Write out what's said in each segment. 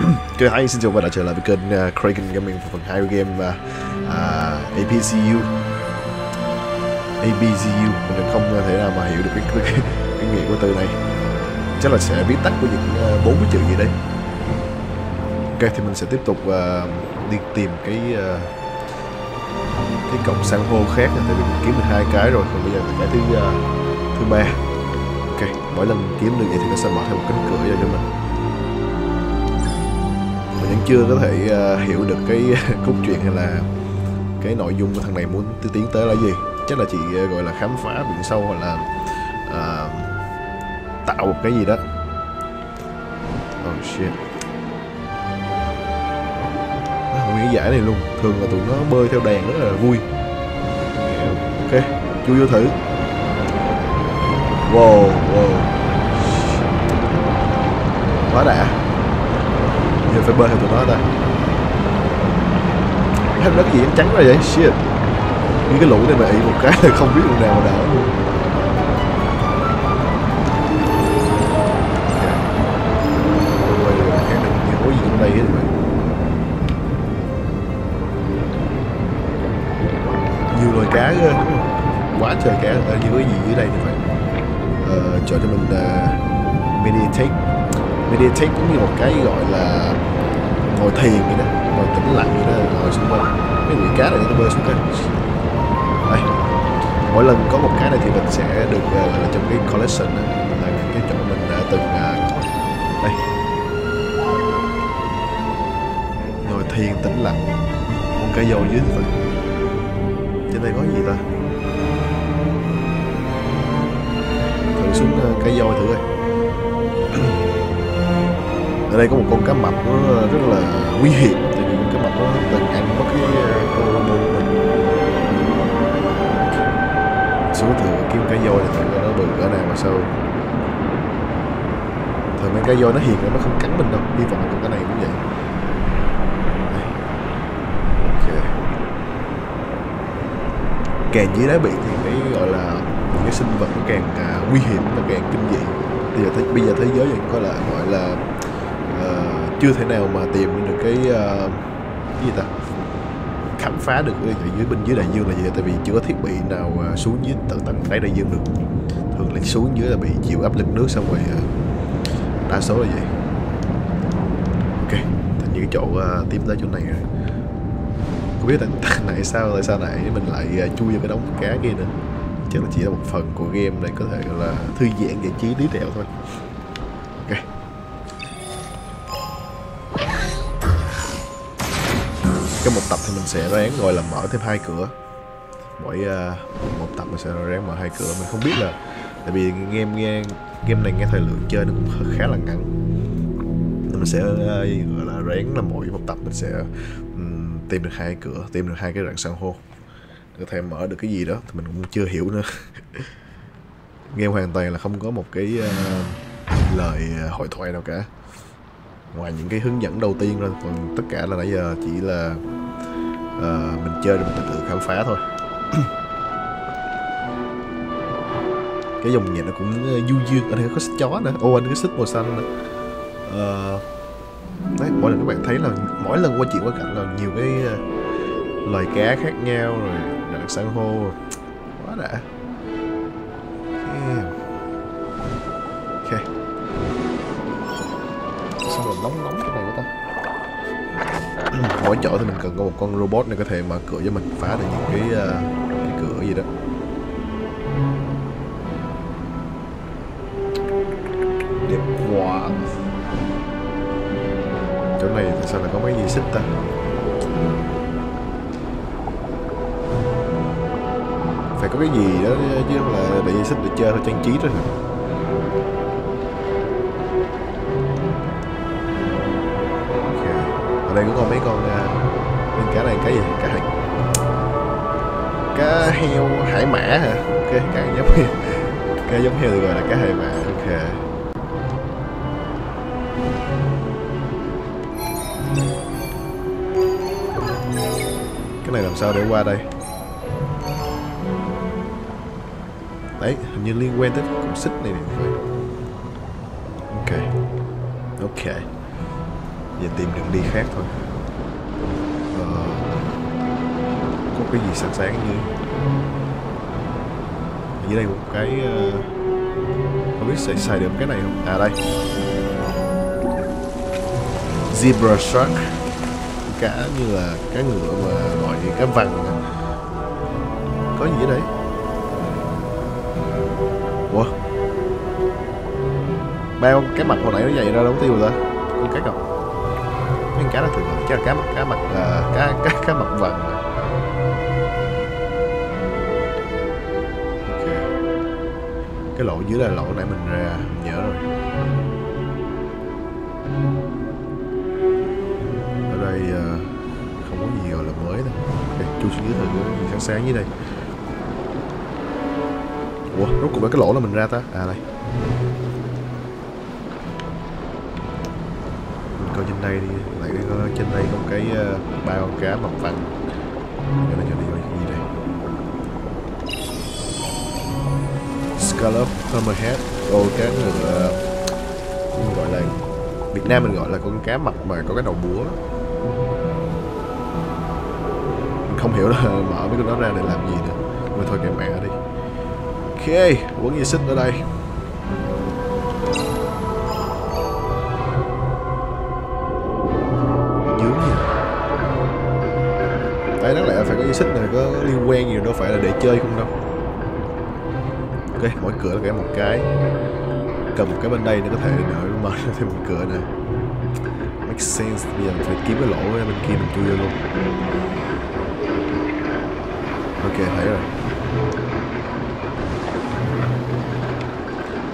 Cơ hay xin chào và đã trở lại với kênh uh, Kraken Gaming của phần 2 của game và à, uh, APCU ABCU mình không thể nào mà hiểu được cái, cái, cái nghĩa của từ này. Chắc là sẽ viết tắt của những uh, bốn uh, cái chữ gì đây ok thì mình sẽ tiếp tục uh, đi tìm cái uh, cái cổng san hô khác tại vì mình kiếm được hai cái rồi. Còn bây giờ là cái thứ uh, thứ ba. Ok mỗi lần kiếm được vậy thì nó sẽ mở thêm một cánh cửa ra cho mình chưa có thể uh, hiểu được cái cốt truyện hay là cái nội dung của thằng này muốn tiến tới là gì. Chắc là chị uh, gọi là khám phá biển sâu hoặc là uh, tạo một cái gì đó. Oh shit. À, Nguyên giải này luôn. Thường là tụi nó bơi theo đèn rất là vui. Ok chui vô thử. Wow wow. Quá đã giờ phải bơi theo tụi nó ta. Đó cái gì trắng ra vậy? Shit. Như cái lũ này mà ị một cái là không biết đường nào mà đỡ luôn. Đây hết rồi. Nhiều loài cá cơ quá trời cá. Ở những cái gì dưới đây thì phải. Ờ, uh, cho cho mình ờ, uh, meditate meditate cũng như một cái gọi là ngồi thiền vậy đó ngồi tĩnh lặng vậy đó ngồi xung quanh. Mấy người cá này nó bơi xuống kênh đây mỗi lần có một cái này thì mình sẽ được ờ, gọi là trong cái collection đó, là cái chỗ mình đã từng à, đây. Ngồi thiền tĩnh lặng con cây dầu dưới phần trên đây có gì ta? Thử xuống ờ, cái voi thử coi. ở đây có một con cá mập nó rất là nguy hiểm tại vì con cá mập nó từng ăn mất cái ờ, con robot mình. Xuống thử kiếm cái voi này nó bự cỡ nào mà sao? Thường mấy cái voi nó hiền nó không cắn mình đâu hy vọng con cá này cũng vậy. Càng dưới đáy biển thì cái gọi là những cái sinh vật nó càng uh, nguy hiểm và càng kinh dị. Thì giờ thế, bây giờ thế giới thì có là gọi là uh, chưa thể nào mà tìm được cái uh, cái gì ta? Khám phá được ở dưới bên dưới đại dương là gì tại vì chưa có thiết bị nào ờ, xuống dưới tận tận đáy đại dương được. Thường là xuống dưới là bị chịu áp lực nước xong rồi uh, đa số là vậy. Ok thành những cái chỗ uh, tiếp tới chỗ này rồi. Không biết tại, tại sao tại sao nãy mình lại uh, chui vào cái đống cá kia nữa? Chắc là chỉ là một phần của game này có thể là thư giãn giải trí tí tẹo thôi. Cái một tập thì mình sẽ ráng gọi là mở thêm hai cửa. Mỗi uh, một tập mình sẽ ráng mở hai cửa. Mình không biết là tại vì game nghe game này nghe thời lượng chơi nó cũng khá là ngắn. Nên mình sẽ uh, gọi là ráng là mỗi một tập mình sẽ um, tìm được hai cửa tìm được hai cái rạn san hô. Có thể mở được cái gì đó thì mình cũng chưa hiểu nữa. Nghe hoàn toàn là không có một cái uh, lời hội thoại nào cả. Ngoài những cái hướng dẫn đầu tiên rồi còn tất cả là nãy giờ chỉ là uh, mình chơi để mình tự khám phá thôi. Cái dòng nhạc nó cũng ờ, du dương. Ở đây có xích chó nữa. Ô anh cái xích màu xanh nữa. Uh, đấy mỗi lần các bạn thấy là mỗi lần qua chuyện qua cảnh là nhiều cái uh, loài cá khác nhau rồi rạn san hô. Quá đã. Yeah. ok. Sao rồi nóng nóng mỗi chỗ thì mình cần có một con robot này có thể mở cửa cho mình phá được những cái uh, cái cửa gì đó. Đẹp quá. Chỗ này tại sao lại có mấy gì xích ta? Phải có cái gì đó chứ không là để dây xích để chơi thôi trang trí thôi okay. ở đây có còn mấy con uh, cái này cái gì? Cái này cá heo hải mã hả? Ok cá giống heo. Cá giống heo được gọi là cá hải mã. Ok. Cái này làm sao để qua đây? Đấy, hình như liên quan tới cục xích này thì phải. Ok. Ok. Giờ tìm đường đi khác thôi có cái gì sáng sáng như dưới đây một cái uh, không biết sẽ xài được cái này không? À đây. Zebra shark. Cá như là cá ngựa mà gọi cá vằn. Có gì ở đây? Ủa? Ba con mặt hồi nãy nó dày ra đâu có tiêu rồi ta? Con cá cọc mấy con thường là chắc là cá mặt à, cá mặt uh, cá cá cá mặt vần ok. Cái lỗ dưới là lỗ nãy mình ra mình nhớ rồi. Ở đây uh, không có gì gọi là mới đâu. Okay, chui xuống dưới thử cái sáng sáng dưới đây. Ủa rốt cuộc cái lỗ là mình ra ta? À đây. Mình coi trên đây đi lại có trên đây có một cái ờ, ba con cá mập vằn cái này cho đi cái gì đây? Scallop hammerhead ô cá người uh, gọi là Việt Nam mình gọi là con cá mập mà có cái đầu búa. Mình không hiểu là mở mấy con đó ra để làm gì nữa. Mà thôi kệ mẹ đi. Ok quấn dây xích ở đây. Phải đáng lẽ phải có dây xích này có liên quan gì đâu phải là để chơi không đâu. Ok mỗi cửa là cái một cái. Cầm một cái bên đây để có thể đỡ mở ra thêm một cửa này, make sense bây giờ mình phải kiếm cái lỗ bên kia mình chui vô luôn. Ok thấy rồi.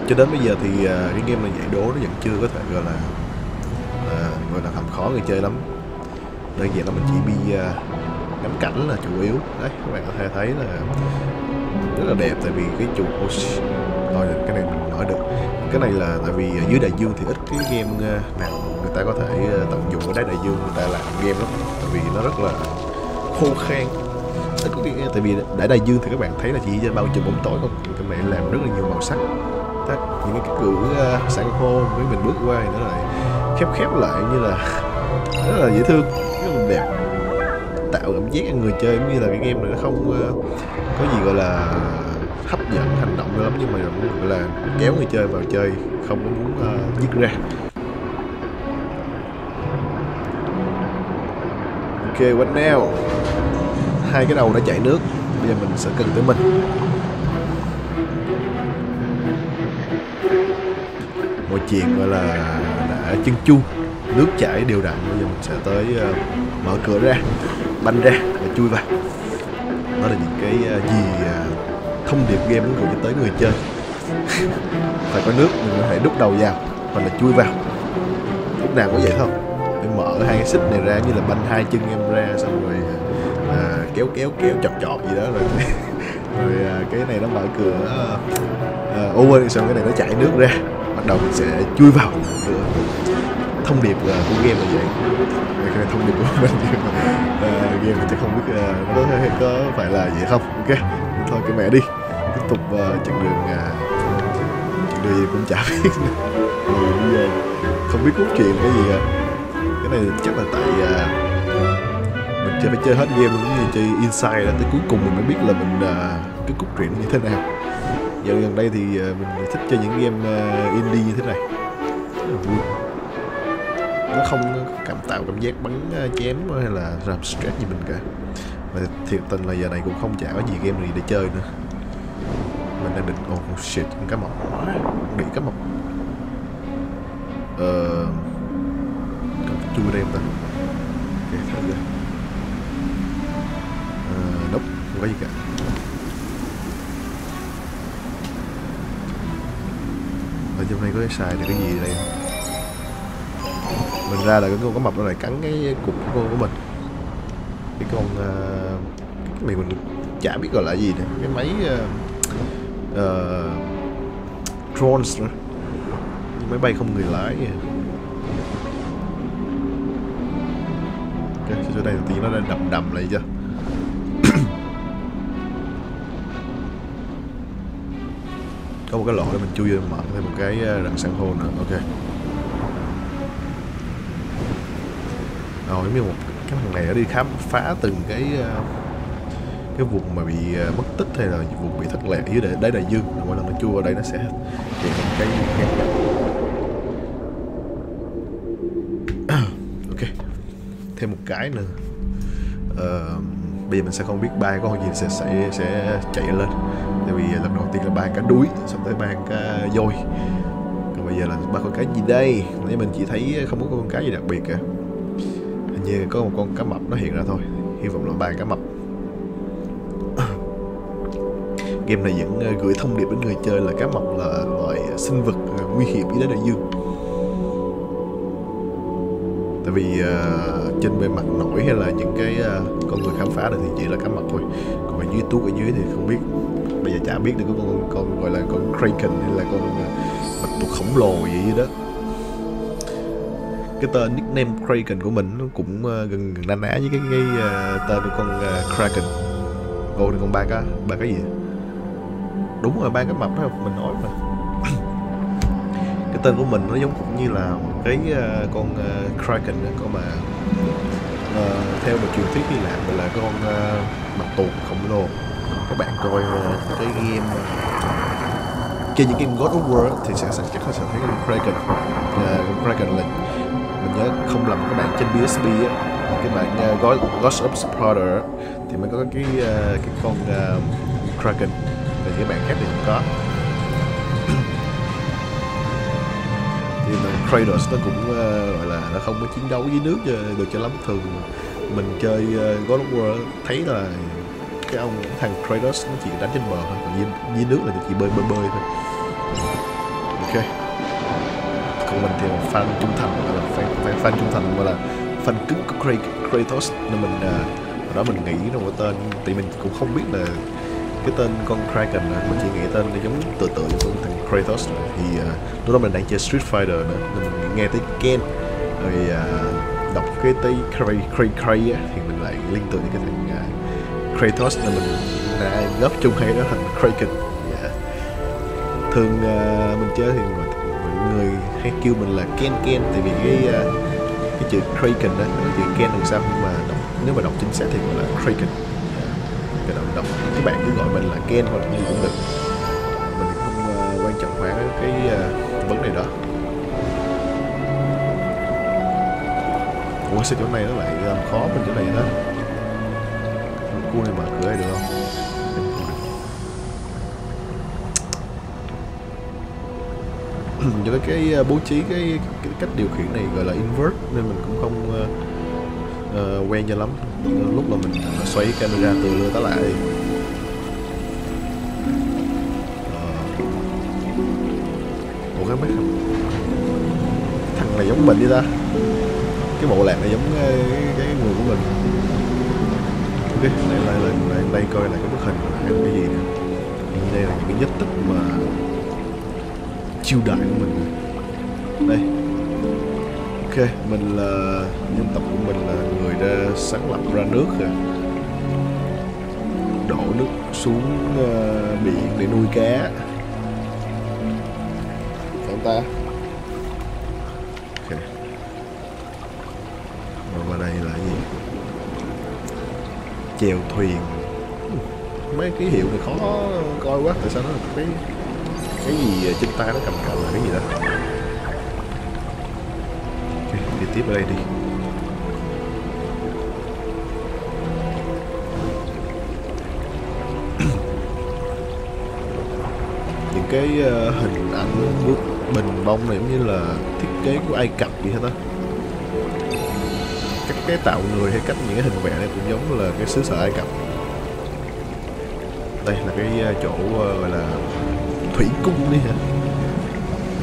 Cho đến bây giờ thì à, cái game này giải đố nó vẫn chưa có thể gọi là à, gọi là làm khó người chơi lắm. Đơn giản là mình chỉ bị uh, cảnh là chủ yếu. Đấy các bạn có thể thấy là rất là đẹp tại vì cái chuột thôi cái này mình nói được. Cái này là tại vì dưới đại dương thì ít cái game ờ, nào người ta có thể ờ, tận dụng ở đáy đại dương người ta làm game lắm. Tại vì nó rất là khô khan. Ít cái tại vì đại đại dương thì các bạn thấy là chỉ bao trùm bóng tối không? Cái này làm rất là nhiều màu sắc. Tất, những cái cửa uh, ờ, san hô với mình bước qua thì nó lại khép khép lại như là rất là dễ thương rất là đẹp tạo cảm giác người chơi như là cái game này nó không ờ, có gì gọi là hấp dẫn hành động lắm nhưng mà gọi là kéo người chơi vào chơi không có muốn ờ, uh, dứt ra. Ok what now? Hai cái đầu đã chảy nước bây giờ mình sẽ cần tới mình. Mọi chuyện gọi là đã chân chu nước chảy đều đặn bây giờ mình sẽ tới uh, mở cửa ra banh ra. Và chui vào. Đó là những cái ờ, gì ờ, thông điệp game muốn gửi tới người chơi. Phải có nước mình có thể đút đầu vào hoặc là chui vào. Lúc nào cũng vậy thôi. Em mở hai cái xích này ra như là banh hai chân em ra xong rồi à, kéo kéo kéo chọc chọt gì đó rồi rồi à, cái này nó mở cửa à, over xong cái này nó chảy nước ra. Bắt đầu mình sẽ chui vào thông điệp uh, của game là vậy cái này thông điệp của mình. Uh, game mình chắc không biết uh, nó có, có phải là vậy không. Ok thôi cái mẹ đi. Tiếp tục uh, chặng đường uh, chặng đường gì cũng chả biết. Ừ, bây giờ không biết cốt truyện cái gì uh. cái này chắc là tại uh, mình chưa phải chơi hết game cũng như chơi inside là tới cuối cùng mình mới biết là mình uh, cái cốt truyện như thế nào. Dạo gần đây thì uh, mình thích chơi những game uh, indie như thế này. Rất là vui nó không cảm tạo cảm giác bắn ờ, chém hay là làm stress gì mình cả. Và thiệt tình là giờ này cũng không chả có gì game gì để chơi nữa. Mình đang định oh shit cá mập bị cá mập. Ờ cần chui đây ta. Ok thử ra. Ờ không có gì cả. Ở trong đây có cái xài được cái gì đây? không mình ra là cái con cá mập nó lại cắn cái cục của con của mình. Ờ, cái con uh, cái mình chả biết gọi là gì nữa. Cái máy uh, uh, drones nữa. Máy bay không người lái ok chỗ đây tí nó đang đầm đầm lại chưa? Có một cái lỗ để mình chui vô mở thêm một cái rặng san hô nữa. Ok. Rồi giống như một cái thằng này nó đi khám phá từng cái ờ, cái vùng mà bị ờ, mất tích hay là vùng bị thất lạc dưới đáy, đáy đại dương. Mỗi lần nó chui vào đây nó sẽ hiện một cái ngăn ok thêm một cái nữa. Uh, bây giờ mình sẽ không biết ba con gì sẽ sẽ sẽ chạy lên. Tại vì lần đầu tiên là ba cá đuối xong tới ba cá voi. Còn bây giờ là ba con cá gì đây? Nãy mình chỉ thấy không có con cá gì đặc biệt cả như có một con cá mập nó hiện ra thôi. Hy vọng là ba cá mập. Game này vẫn ờ, gửi thông điệp đến người chơi là cá mập là loại sinh vật ờ, nguy hiểm dưới đại dương. Tại vì uh, trên bề mặt nổi hay là những cái uh, con người khám phá được thì chỉ là cá mập thôi. Còn ở dưới tuốt ở dưới thì không biết. Bây giờ chả biết được có con con gọi là con kraken hay là con uh, bạch tuộc khổng lồ gì đó cái tên nickname kraken của mình nó cũng uh, gần gần na ná với cái cái uh, tên của con uh, kraken. Ô con ba cái ba cái gì? Đúng rồi ba cái mập đó mình nói mà. Cái tên của mình nó giống cũng như là một cái uh, con uh, kraken đó, con mà uh, theo một truyền thuyết Hy Lạp là con uh, mặt tuột khổng lồ. Các bạn coi uh, cái game uh, chơi những game God of War thì sẽ chắc là sẽ thấy con kraken. Uh, con kraken là nhớ không lầm các bạn trên PSP á cái bạn uh, Ghost of Sparta thì mới có cái uh, cái con uh, kraken. Và các bạn khác thì không có. Thì là Kratos nó cũng uh, gọi là nó không có chiến đấu với nước uh, được cho lắm. Thường mình chơi uh, God of War thấy là cái ông thằng Kratos nó chỉ đánh trên bờ thôi còn dưới, dưới nước là chỉ bơi bơi bơi thôi. Ok của mình thì là fan trung thành là fan, fan, fan trung thành gọi là fan cứng của Kratos nên mình uh, đó mình nghĩ nó cái tên thì mình cũng không biết là cái tên con Kraken mình chỉ nghĩ tên nó giống tự tự giống thằng Kratos này. thì uh, lúc đó mình đang chơi Street Fighter nữa nên mình nghe tới Ken rồi uh, đọc cái tới Cray Cray Cray thì mình lại liên tưởng đến cái thằng uh, Kratos nên mình đã góp chung hay đó thành Kraken yeah. thường uh, mình chơi thì mọi, người hay kêu mình là Ken Ken tại vì cái uh, cái chữ Kraken đó nó chữ Ken đằng sau nhưng mà đọc nếu mà đọc chính xác thì gọi là Kraken. Cái đọc, đọc các bạn cứ gọi mình là Ken hoặc là gì cũng được. Mình không uh, quan trọng hóa cái uh, vấn đề đó. Ủa sao chỗ này nó lại làm khó mình chỗ này đó khu này mở cửa hay được không? cho cái, cái bố trí cái, cái cách điều khiển này gọi là invert nên mình cũng không uh, uh, quen cho lắm. Lúc mà mình xoay camera từ lưa tới lại. Uh, ủa cái mấy thằng này giống mình đi ta? Cái bộ lạc này giống cái, cái người của mình. Ok lại lại lại lại đây coi lại cái bức hình hay là cái gì nữa đây là những cái nhất tích mà chiêu đại của mình. Đây. Ok mình là dân tộc của mình là người đã sáng lập ra nước rồi. Đổ nước xuống uh, biển để nuôi cá. Phải ta? Ok. Và vào đây là gì? Chèo thuyền. Mấy ký hiệu này khó coi quá tại sao nó là cái cái gì trên tay nó cầm cầm là cái gì đó? Okay, đi tiếp ở đây đi. Những cái ờ, hình ảnh bức bình bông này giống như là thiết kế của Ai Cập gì hết đó các cái tạo người hay cách những cái hình vẽ này cũng giống là cái xứ sở Ai Cập. Đây là cái ờ, chỗ ờ, gọi là thủy cung đi hả?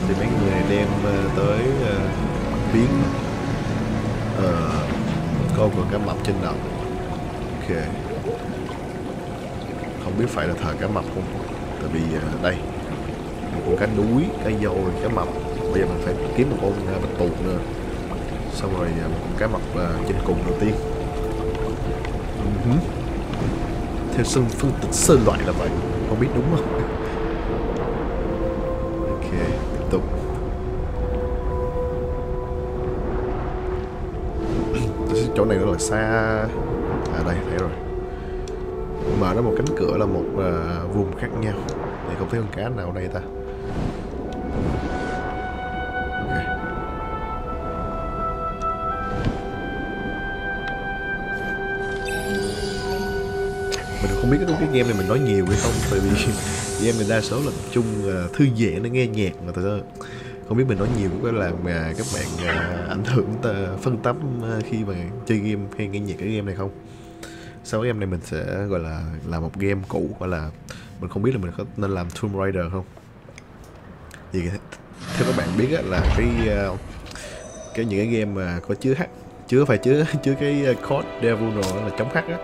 Thì mấy người này đem ờ, tới ờ, uh, biến uh, ờ, con còn cá mập trên đầu. Ok. Không biết phải là thờ cá mập không? Tại vì uh, đây một con cá núi cá dồi cá mập. Bây giờ mình phải kiếm một con uh, bạch tuộc nữa. Xong rồi uh, một con cá mập uh, trên cùng đầu tiên. Uh-huh. theo sân phân tích sơ loại là vậy. Không biết đúng không? Rồi xa. À đây thấy rồi. Mở ra một cánh cửa là một uh, vùng khác nhau. Thì không thấy con cá nào ở đây ta? Mình không biết cái, cái game này mình nói nhiều hay không tại vì game này đa số là tập trung uh, thư giãn để nghe nhạc mà thật ra không biết mình nói nhiều có làm mà các bạn à, ảnh hưởng tờ, phân tâm à, khi mà chơi game hay nghe nhạc cái game này không? Sau cái game này mình sẽ gọi là làm một game cũ gọi là mình không biết là mình có nên làm Tomb Raider không? Vì theo các bạn biết á, là cái uh, cái những cái game mà có chứa hack chứa phải chứa chứa cái code devil rồi là chống hack á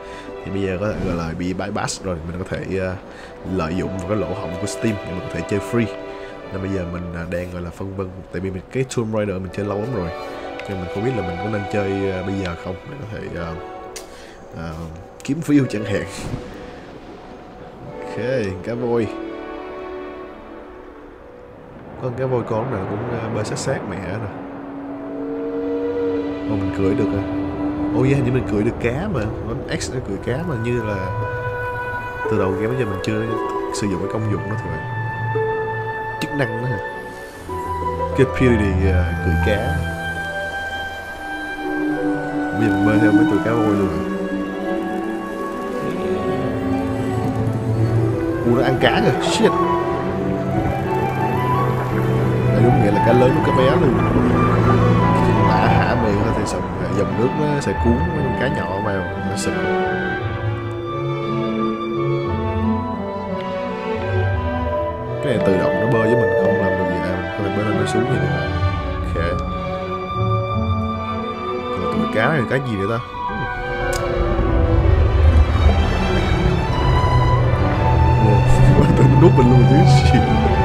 thì bây giờ có thể gọi là bị bypass rồi mình có thể uh, lợi dụng vào cái lỗ hổng của Steam để mình có thể chơi free nên bây giờ mình à, đang gọi là phân vân. Tại vì mình cái Tomb Raider mình chơi lâu lắm rồi. Nên mình không biết là mình có nên chơi uh, bây giờ không để có thể uh, uh, kiếm view chẳng hạn. Ok cá voi. Con cá voi con nào cũng uh, bơi sát sát mẹ nè. Ồ mình cưỡi được à Ồ yeah, như mình cưỡi được cá mà. Con X nó cưỡi cá mà như là Từ đầu game bây giờ mình chưa sử dụng cái công dụng đó thôi năng đó cái Purity uh, à, cưỡi cá Bây giờ mình bơi theo mấy tụi cá voi luôn Ủa nó ăn cá kìa, shit. Đây đúng nghĩa là cá lớn cá bé luôn. Mã hả miệng thì sợ dòng nước nó sẽ cuốn mấy con cá nhỏ vào nó xịt cái này tự động nó xuống gì được. Ok. Còn tụi cá này cá gì nữa ta? Ồ, tự nuốt mình luôn chứ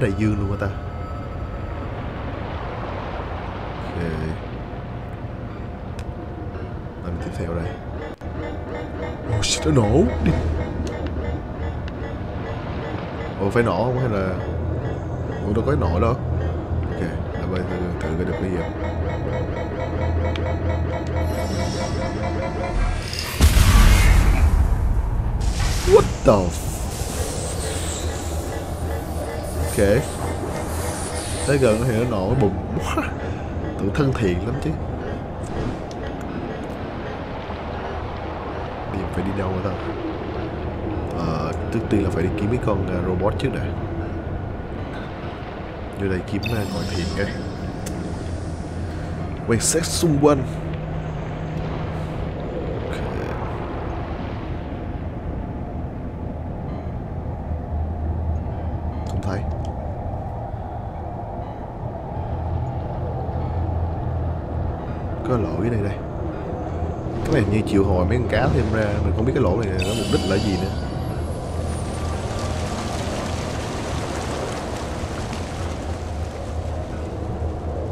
đáy đại dương luôn hả ta? Ok. Làm tiếp theo đây? Oh shit nó nổ? Đi. Ủa, phải nổ không? Hay là Ủa, đâu có cái nổ đâu Ok Để bây giờ thử cái được cái gì không? What the kệ Tới gần thì nó nổ bùng tụi thân thiện lắm chứ. Đi phải đi đâu rồi ta? À, trước tiên là phải đi kiếm cái con à, robot trước đã. Vô đây kiếm à, ngồi thiền cái. Quan sát xung quanh không thấy có lỗ dưới đây. Đây cái này như chịu hồi mấy con cá thêm ra mình không biết cái lỗ này nó mục đích là gì nữa.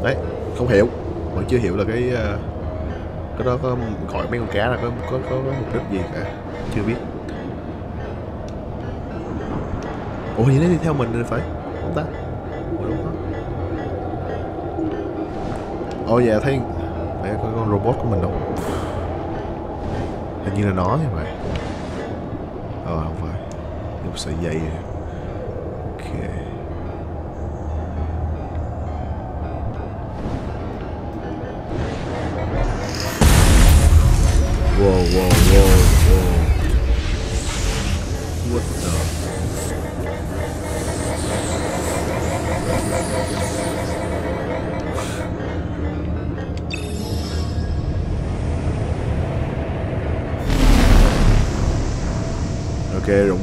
Đấy không hiểu. Vẫn chưa hiểu là cái ờ, cái đó có gọi mấy con cá là có có có, có mục đích gì cả. Chưa biết. Ủa vậy nó đi theo mình rồi phải không ta? Ủa đúng không? Ồ dạ thấy có con robot của mình đâu. Hình như là nó thì phải ờ không phải. Một sợi dây vậy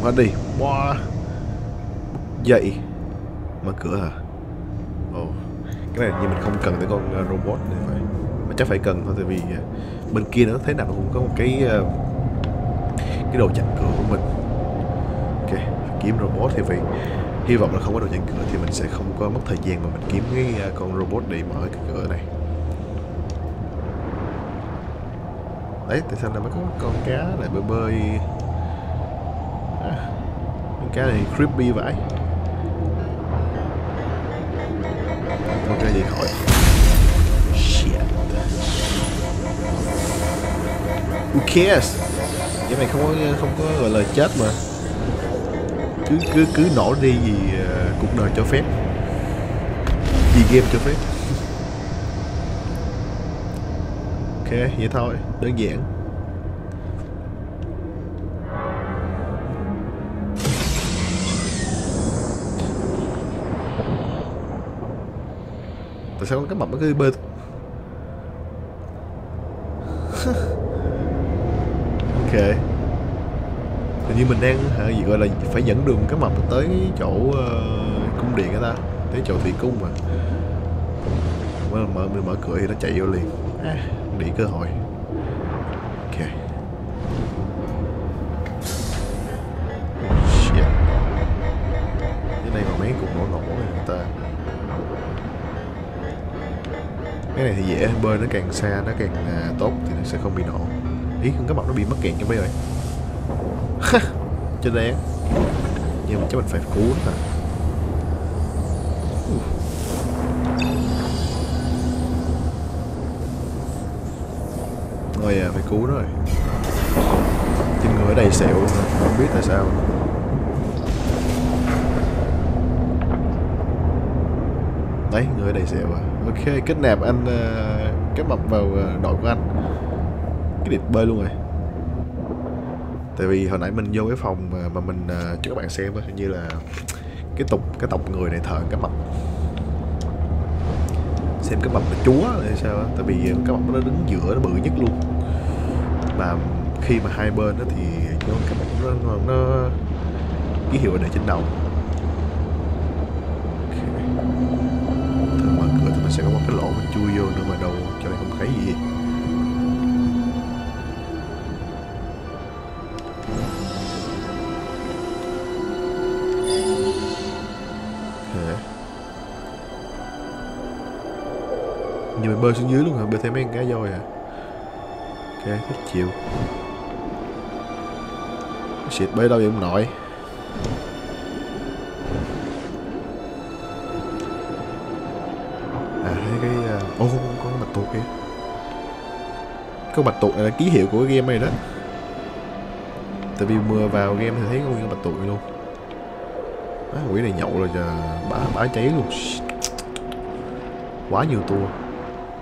hết đi. Wow. dậy. Mở cửa hả ồ. Cái này như mình không cần tới con uh, robot này phải. Mà chắc phải cần thôi tại vì uh, bên kia nó thế nào cũng có một cái uh, cái đồ chặn cửa của mình. Ok kiếm robot thì phải. Hy vọng là không có đồ chặn cửa thì mình sẽ không có mất thời gian mà mình kiếm cái con robot để mở cái cửa này. Đấy tại sao là mới có con cá lại bơi bơi cái này creepy vãi. Ok vậy khỏi. Shit. Who cares? Cái này không có không có gọi là chết mà. Cứ cứ cứ nổ đi vì uh, cuộc đời cho phép. Vì game cho phép. Ok vậy thôi. Đơn giản. Tại sao cái mập nó cứ bê ok. Hình như mình đang hả gì gọi là phải dẫn đường cái mập tới chỗ uh, cung điện người ta. Tới chỗ thủy cung mà. Mở mở mở cửa thì nó chạy vô liền. À, để cơ hội. Cái này thì dễ bơi nó càng xa nó càng à, tốt thì nó sẽ không bị nổ. Ý không các bạn nó bị mất kẹt cho mấy rồi cho đáng. Nhưng mà chắc mình phải cứu nó Thôi à, phải cứu nó rồi. Trên người ở đây sẹo Không biết tại sao. Đấy, người ở đây sẹo à Ok, kết nạp anh uh, Cái mập vào uh, đội của anh. Cái điệp bơi luôn rồi. Tại vì hồi nãy mình vô cái phòng mà, mà mình uh, cho các bạn xem á Như là Cái tục, cái tộc người này thờ cái mập xem cái mập là chúa hay sao á tại vì cái mập nó đứng giữa nó bự nhất luôn. Mà khi mà hai bên đó thì cái mập nó, nó, nó ký hiệu ở trên đầu. Okay sẽ có một cái lỗ mình chui vô nữa mà đâu cho này không thấy gì okay. Như mình bơi xuống dưới luôn hả? Bơi thêm mấy con cá voi hả? Ok, thích chịu Shit, bơi đâu vậy ông nội? À, cái... Ờ, ô, oh, con bạch tuộc kìa. Con bạch tuộc này là ký hiệu của cái game này đó. Tại vì mưa vào game thì thấy con bạch tuộc này luôn. Á, quỷ này nhậu rồi giờ bá, bả cháy luôn. Quá nhiều tua,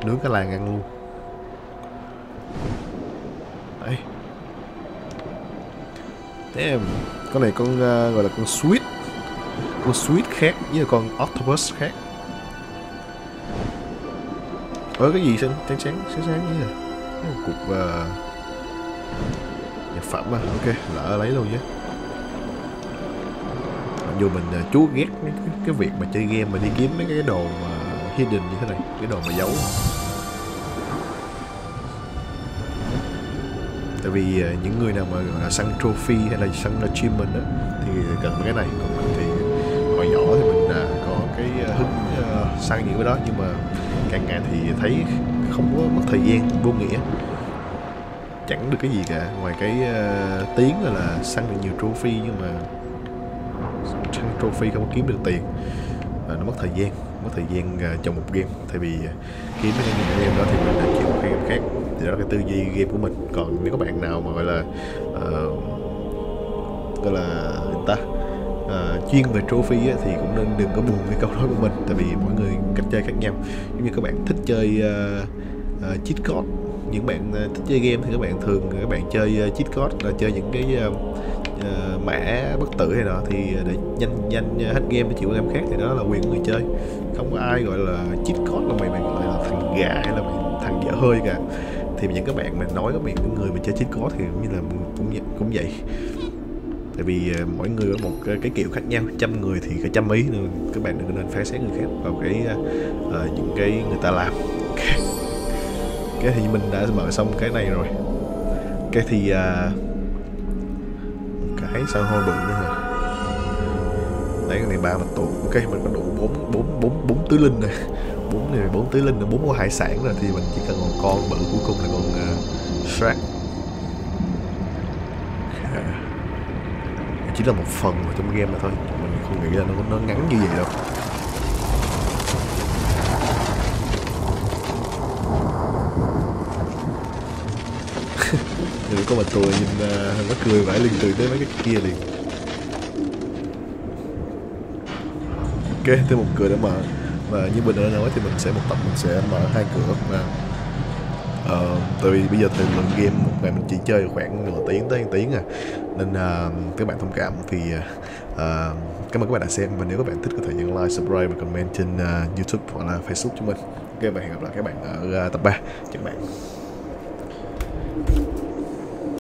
nướng cái làng ăn luôn. Đấy Damn. con này con uh, gọi là con sweet. Con sweet khác với con octopus khác ở cái gì xanh sáng sáng sáng sáng như là một cục uh, ờ, nhạc phẩm à? Ok lỡ lấy luôn nhé. Mặc dù mình uh, chú ghét cái, cái, cái việc mà chơi game mà đi kiếm mấy cái đồ mà hidden như thế này cái đồ mà giấu. Tại vì uh, những người nào mà gọi là săn trophy hay là săn achievement đó, thì cần cái này. Còn mình thì hồi nhỏ thì mình uh, có cái uh, hứng uh, săn những cái đó. Nhưng mà càng ngày thì thấy không có mất thời gian vô nghĩa. Chẳng được cái gì cả. Ngoài cái uh, tiếng là săn được nhiều trophy nhưng mà săn trophy không có kiếm được tiền. Và nó mất thời gian mất thời gian uh, trong một game. Thay vì uh, kiếm cái game đó thì mình đã chịu một cái game khác. Thì đó là cái tư duy game của mình. Còn nếu có bạn nào mà gọi là uh, gọi là người ta chuyên về trophy á, thì cũng nên đừng có buồn với câu nói của mình. Tại vì mỗi người cách chơi khác nhau. Giống như các bạn thích chơi uh, uh, cheat code. Những bạn uh, thích chơi game thì các bạn thường các bạn chơi uh, cheat code là chơi những cái uh, uh, mã bất tử hay nọ. Thì để nhanh nhanh hết game để chịu game khác thì đó là quyền của người chơi. Không có ai gọi là cheat code là mày mày gọi là thằng gà hay là mày thằng dở hơi cả. Thì những các bạn mà nói các bạn những người mà chơi cheat code thì cũng như là cũng cũng vậy tại vì ờ, mỗi người có một cái, cái kiểu khác nhau trăm người thì cái trăm ý nên các bạn đừng nên phán xét người khác vào cái uh, những cái người ta làm. Cái thì mình đã mở xong cái này rồi. Cái thì uh, cái sao hôi bự nữa hả? Đấy cái này ba mình tụ ok mình có đủ bốn bốn bốn bốn tứ linh rồi. Bốn này bốn tứ linh rồi bốn con hải sản rồi thì mình chỉ cần một con bự cuối cùng là con uh, shark chỉ là một phần trong game mà thôi. Mình không nghĩ là nó nó ngắn như vậy đâu. Người có mặt tôi nhìn uh, nó cười vãi liên từ tới mấy cái kia liền. Ok thêm một cửa để mở và như mình đã nói thì mình sẽ một tập mình sẽ mở hai cửa mà uh, tại vì bây giờ thời lượng game một ngày mình chỉ chơi khoảng nửa tiếng tới tiếng à. Nên uh, các bạn thông cảm thì uh, cảm ơn các bạn đã xem. Và nếu các bạn thích có thể nhấn like subscribe và comment trên uh, youtube hoặc là facebook của mình. Ok và hẹn gặp lại các bạn ở uh, tập 3 chào các bạn.